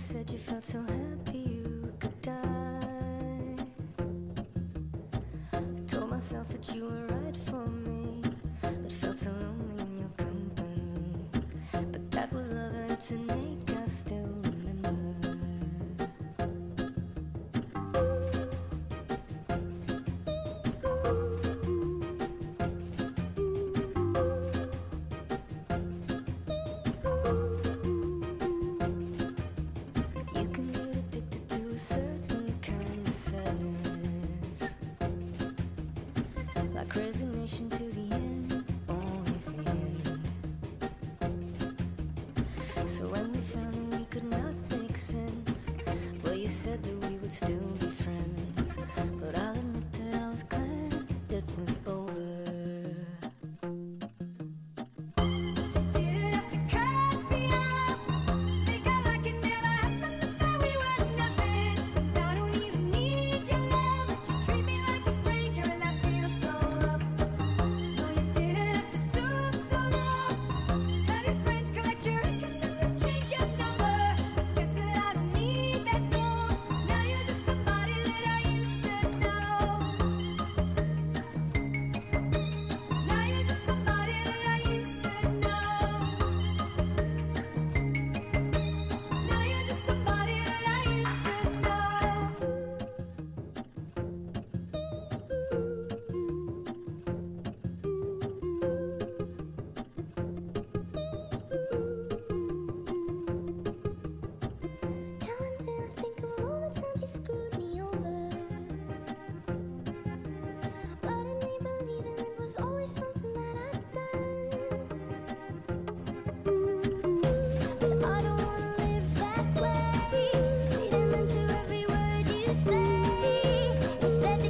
said you felt so happy you could die. Told myself that you were But that was it's an ache I still remember. You can get addicted to a certain kind of sadness, like resignation to So when we found we could not make sense, well, you said that we would still be friends. But I'll admit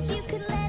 you could let